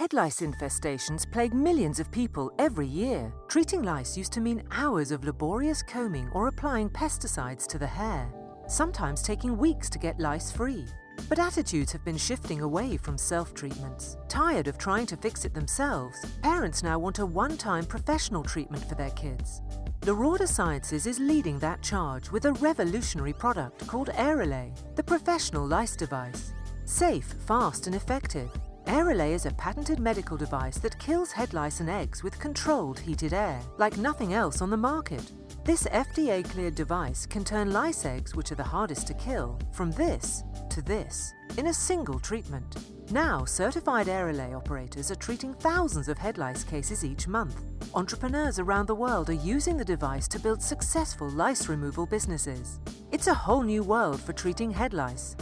Head lice infestations plague millions of people every year. Treating lice used to mean hours of laborious combing or applying pesticides to the hair, sometimes taking weeks to get lice free. But attitudes have been shifting away from self treatments. Tired of trying to fix it themselves, parents now want a one time professional treatment for their kids. Larada Sciences is leading that charge with a revolutionary product called AirAllé, the professional lice device. Safe, fast, and effective, AirAllé is a patented medical device that kills head lice and eggs with controlled heated air, like nothing else on the market. This FDA cleared device can turn lice eggs, which are the hardest to kill, from this to this in a single treatment. Now, certified AirAllé operators are treating thousands of head lice cases each month. Entrepreneurs around the world are using the device to build successful lice removal businesses. It's a whole new world for treating head lice.